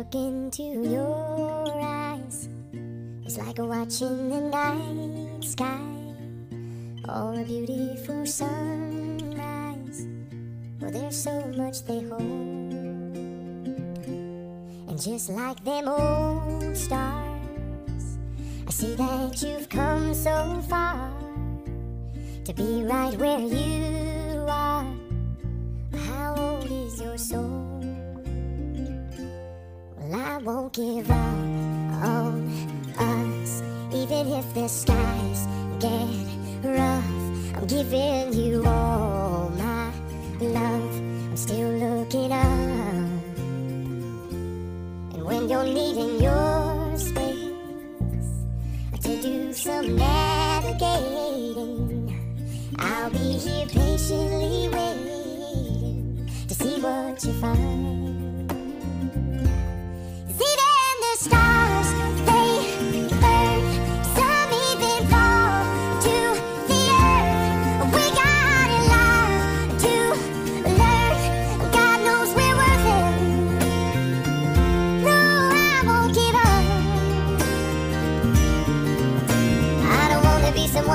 look into your eyes, it's like watching the night sky or a beautiful sunrise. Well, there's so much they hold, and just like them old stars, I see that you've come so far to be right where you are. How old is your soul? Won't give up on us, even if the skies get rough. I'm giving you all my love. I'm still looking up. And when you're needing your space to do some navigating, I'll be here patiently waiting to see what you find.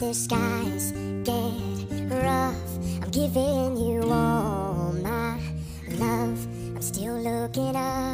the skies get rough. I'm giving you all my love. I'm still looking up.